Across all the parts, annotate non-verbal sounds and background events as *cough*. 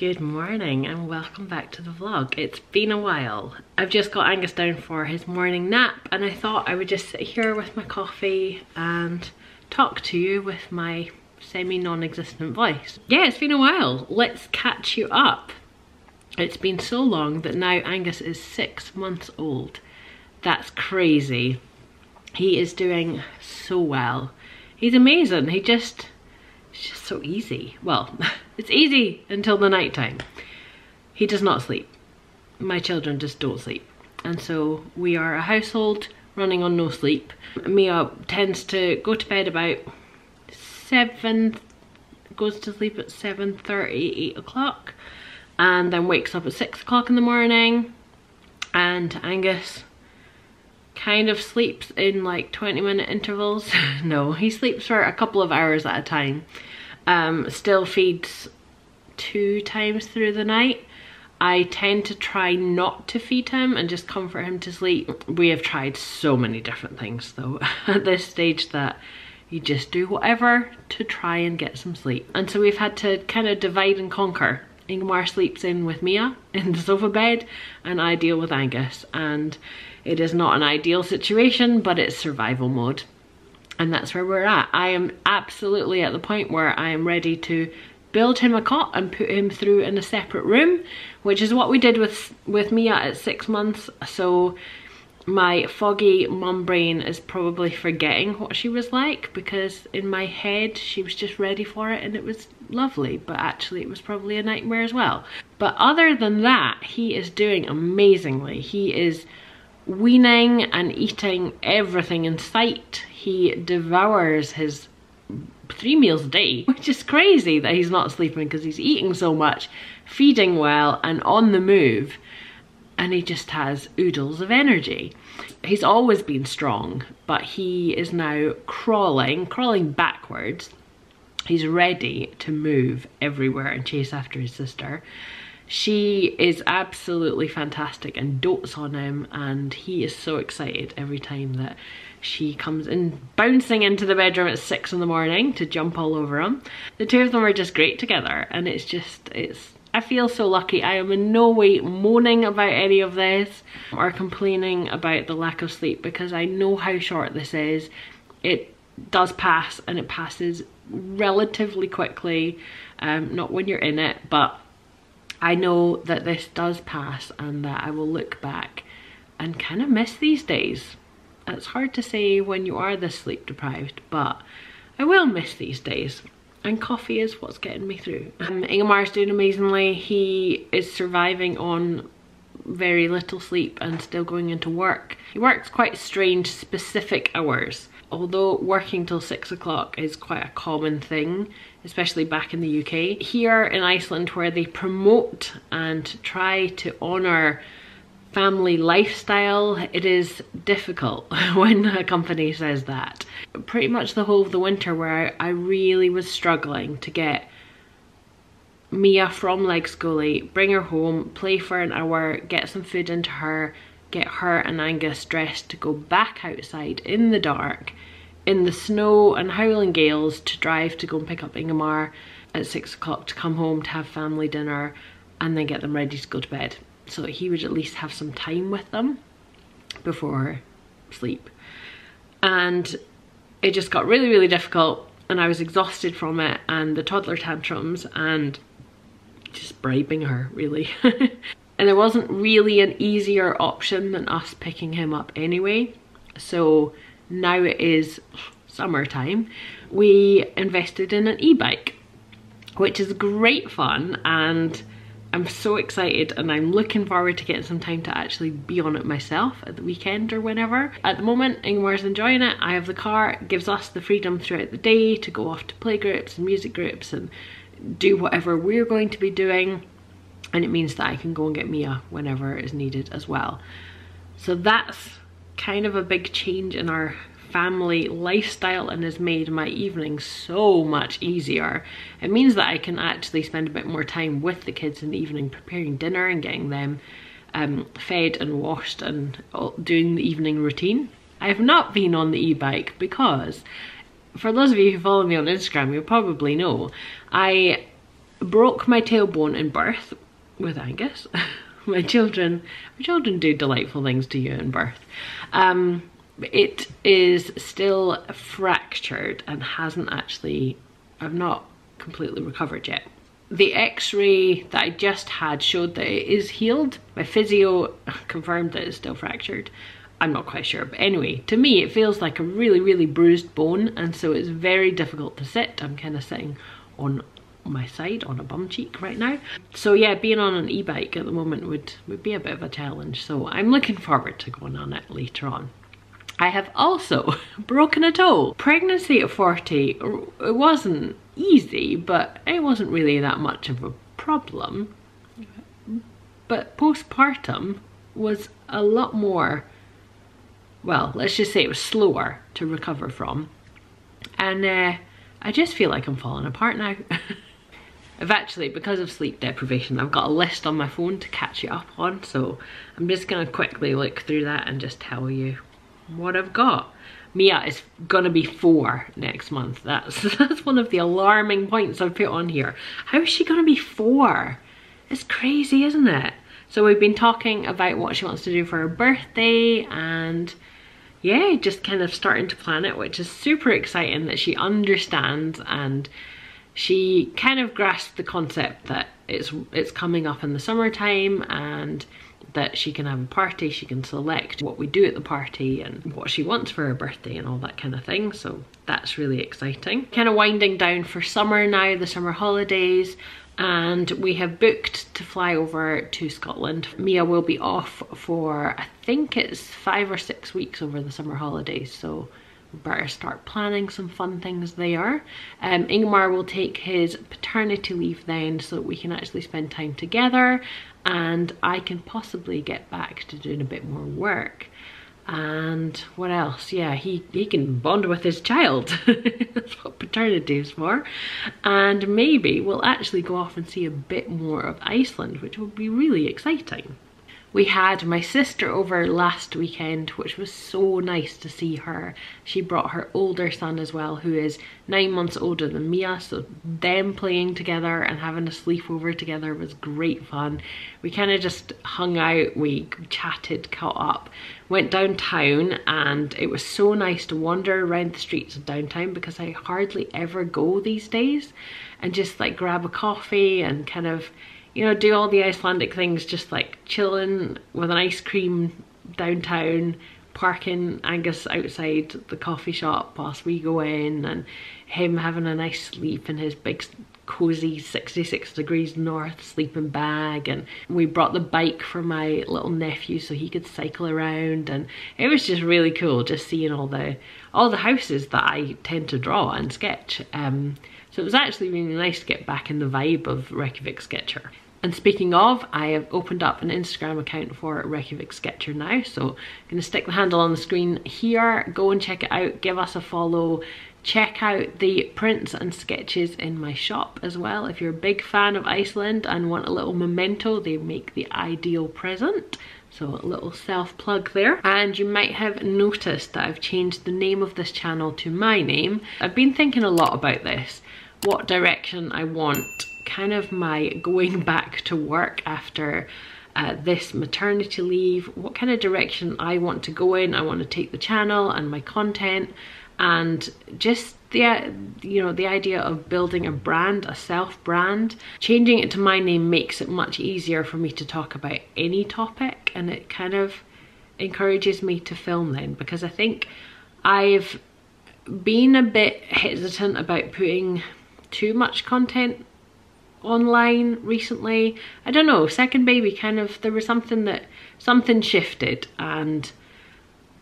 Good morning and welcome back to the vlog. It's been a while. I've just got Angus down for his morning nap and I thought I would just sit here with my coffee and talk to you with my semi-non-existent voice. Yeah, it's been a while. Let's catch you up. It's been so long that now Angus is six months old. That's crazy. He is doing so well. He's amazing. He just, it's just so easy. Well, *laughs* it's easy until the night time. He does not sleep. My children just don't sleep. And so we are a household running on no sleep. Mia tends to go to bed about 7, goes to sleep at 7.30, 8 o'clock. And then wakes up at 6 o'clock in the morning. And Angus kind of sleeps in like 20 minute intervals. *laughs* no, he sleeps for a couple of hours at a time. Um, still feeds two times through the night. I tend to try not to feed him and just comfort him to sleep. We have tried so many different things though *laughs* at this stage that you just do whatever to try and get some sleep. And so we've had to kind of divide and conquer. Ingmar sleeps in with Mia in the sofa bed and I deal with Angus and it is not an ideal situation, but it's survival mode. And that's where we're at. I am absolutely at the point where I am ready to build him a cot and put him through in a separate room, which is what we did with, with Mia at six months. So my foggy mum brain is probably forgetting what she was like because in my head she was just ready for it and it was lovely but actually it was probably a nightmare as well but other than that he is doing amazingly he is weaning and eating everything in sight. He devours his three meals a day, *laughs* which is crazy that he's not sleeping because he's eating so much, feeding well and on the move. And he just has oodles of energy. He's always been strong, but he is now crawling, crawling backwards. He's ready to move everywhere and chase after his sister. She is absolutely fantastic and dotes on him and he is so excited every time that she comes in bouncing into the bedroom at six in the morning to jump all over him. The two of them are just great together and it's just, it's, I feel so lucky. I am in no way moaning about any of this or complaining about the lack of sleep because I know how short this is. It does pass and it passes relatively quickly, um, not when you're in it, but I know that this does pass and that I will look back and kind of miss these days. It's hard to say when you are this sleep deprived, but I will miss these days. And coffee is what's getting me through. Um, Ingemar's doing amazingly. He is surviving on very little sleep and still going into work. He works quite strange, specific hours although working till six o'clock is quite a common thing, especially back in the UK, here in Iceland where they promote and try to honour family lifestyle, it is difficult *laughs* when a company says that. Pretty much the whole of the winter where I, really was struggling to get Mia from leikskóli, bring her home, play for an hour, get some food into her, get her and Angus dressed to go back outside in the dark, in the snow and howling gales to drive to go and pick up Ingemar at six o'clock to come home to have family dinner and then get them ready to go to bed. So that he would at least have some time with them before sleep. And it just got really, really difficult and I was exhausted from it and the toddler tantrums and just bribing her really. *laughs* and there wasn't really an easier option than us picking him up anyway. So now it is summertime, we invested in an e-bike, which is great fun and I'm so excited and I'm looking forward to getting some time to actually be on it myself at the weekend or whenever. At the moment, Ingmar's enjoying it. I have the car, it gives us the freedom throughout the day to go off to play groups and music groups and do whatever we're going to be doing and it means that I can go and get Mia whenever is needed as well. So that's kind of a big change in our family lifestyle and has made my evenings so much easier. It means that I can actually spend a bit more time with the kids in the evening preparing dinner and getting them um, fed and washed and doing the evening routine. I have not been on the e-bike because for those of you who follow me on Instagram, you'll probably know I broke my tailbone in birth with Angus. *laughs* *laughs* my children, my children do delightful things to you in birth. Um, it is still fractured and hasn't actually, I've not completely recovered yet. The x-ray that I just had showed that it is healed. My physio *laughs* confirmed that it's still fractured. I'm not quite sure, but anyway, to me it feels like a really, really bruised bone and so it's very difficult to sit. I'm kind of sitting on my side on a bum cheek right now. So yeah, being on an e-bike at the moment would, would be a bit of a challenge. So I'm looking forward to going on it later on. I have also *laughs* broken a toe. Pregnancy at 40, it wasn't easy, but it wasn't really that much of a problem. But postpartum was a lot more, well, let's just say it was slower to recover from. And uh, I just feel like I'm falling apart now. *laughs* I've actually, because of sleep deprivation, I've got a list on my phone to catch you up on. So I'm just gonna quickly look through that and just tell you what I've got. Mia is gonna be four next month. That's *laughs* that's one of the alarming points I've put on here. How is she gonna be four? It's crazy, isn't it? So we've been talking about what she wants to do for her birthday and yeah, just kind of starting to plan it, which is super exciting that she understands and she kind of grasped the concept that it's it's coming up in the summertime and that she can have a party, she can select what we do at the party and what she wants for her birthday and all that kind of thing. So that's really exciting. Kind of winding down for summer now, the summer holidays and we have booked to fly over to Scotland. Mia will be off for, I think it's five or six weeks over the summer holidays, so better start planning some fun things there. Um, Ingmar will take his paternity leave then so that we can actually spend time together and I can possibly get back to doing a bit more work. And what else? Yeah, he, he can bond with his child. *laughs* That's what paternity is for. And maybe we'll actually go off and see a bit more of Iceland, which will be really exciting. We had my sister over last weekend, which was so nice to see her. She brought her older son as well, who is nine months older than Mia, so them playing together and having a sleepover together was great fun. We kind of just hung out, we chatted, caught up, went downtown, and it was so nice to wander around the streets of downtown because I hardly ever go these days and just like grab a coffee and kind of you know, do all the Icelandic things, just like chilling with an ice cream downtown, parking Angus outside the coffee shop whilst we go in, and him having a nice sleep in his big cozy 66 degrees north sleeping bag and we brought the bike for my little nephew so he could cycle around and it was just really cool just seeing all the all the houses that I tend to draw and sketch. Um, so it was actually really nice to get back in the vibe of Reykjavik Sketcher and speaking of, I have opened up an Instagram account for Reykjavik Sketcher now, so I'm going to stick the handle on the screen here. Go and check it out, give us a follow. Check out the prints and sketches in my shop as well. If you're a big fan of Iceland and want a little memento, they make the ideal present. So a little self-plug there. And you might have noticed that I've changed the name of this channel to my name. I've been thinking a lot about this, what direction I want kind of my going back to work after uh, this maternity leave, what kind of direction I want to go in. I want to take the channel and my content and just the you know the idea of building a brand a self brand changing it to my name makes it much easier for me to talk about any topic and it kind of encourages me to film then because i think i've been a bit hesitant about putting too much content online recently. I don't know, second baby kind of, there was something that, something shifted and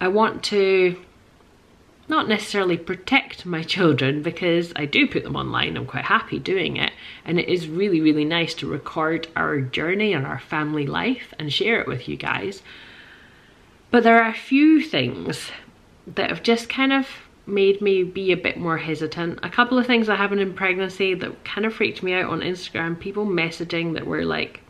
I want to not necessarily protect my children because I do put them online, I'm quite happy doing it and it is really really nice to record our journey and our family life and share it with you guys. But there are a few things that have just kind of made me be a bit more hesitant. A couple of things that happened in pregnancy that kind of freaked me out on Instagram, people messaging that were like,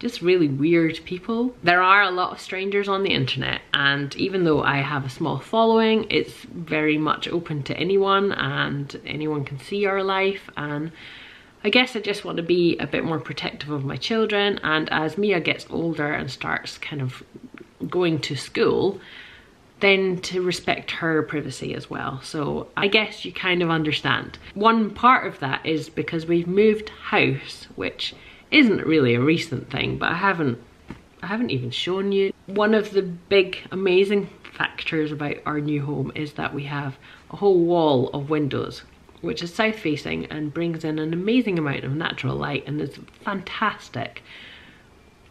just really weird people. There are a lot of strangers on the internet and even though I have a small following, it's very much open to anyone and anyone can see our life and I guess I just want to be a bit more protective of my children and as Mia gets older and starts kind of going to school, then to respect her privacy as well. So I guess you kind of understand. One part of that is because we've moved house, which isn't really a recent thing, but I haven't I haven't even shown you. One of the big amazing factors about our new home is that we have a whole wall of windows which is south facing and brings in an amazing amount of natural light and is fantastic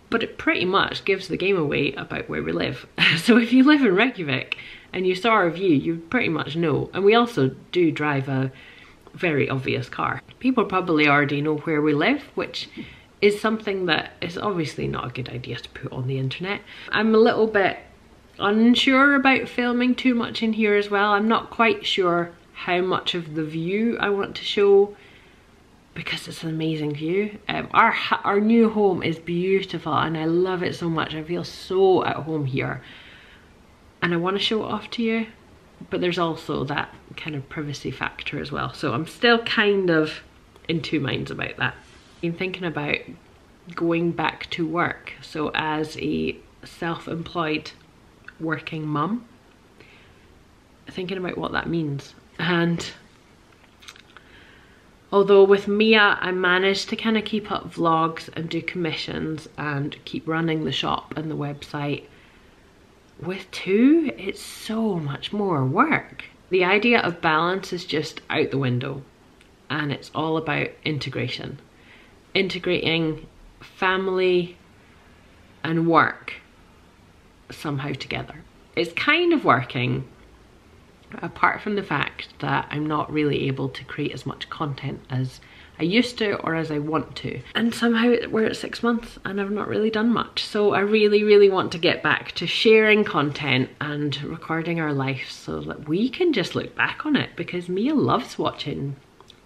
but it pretty much gives the game away about where we live. *laughs* so if you live in Reykjavik and you saw our view, you pretty much know. And we also do drive a very obvious car. People probably already know where we live, which is something that is obviously not a good idea to put on the internet. I'm a little bit unsure about filming too much in here as well. I'm not quite sure how much of the view I want to show because it's an amazing view. Um, our, our new home is beautiful and I love it so much. I feel so at home here and I want to show it off to you but there's also that kind of privacy factor as well. So I'm still kind of in two minds about that. Been thinking about going back to work. So as a self-employed working mum, thinking about what that means. And Although with Mia, I managed to kind of keep up vlogs and do commissions and keep running the shop and the website. With two, it's so much more work. The idea of balance is just out the window and it's all about integration. Integrating family and work somehow together. It's kind of working apart from the fact that I'm not really able to create as much content as I used to or as I want to. And somehow we're at six months and I've not really done much. So I really, really want to get back to sharing content and recording our life so that we can just look back on it because Mia loves watching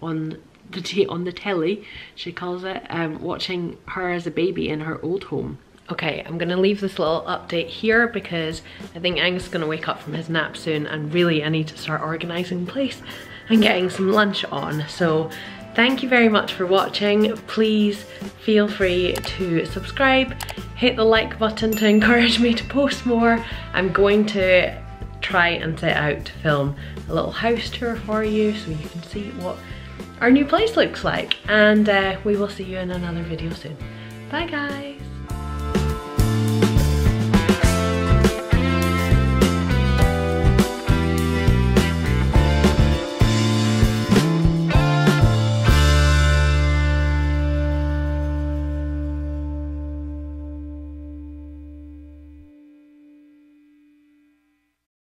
on the on the telly, she calls it, um, watching her as a baby in her old home. Okay, I'm gonna leave this little update here because I think Angus is gonna wake up from his nap soon and really I need to start organizing the place and getting some lunch on. So thank you very much for watching. Please feel free to subscribe, hit the like button to *laughs* encourage me to post more. I'm going to try and set out to film a little house tour for you so you can see what our new place looks like. And uh, we will see you in another video soon. Bye guys.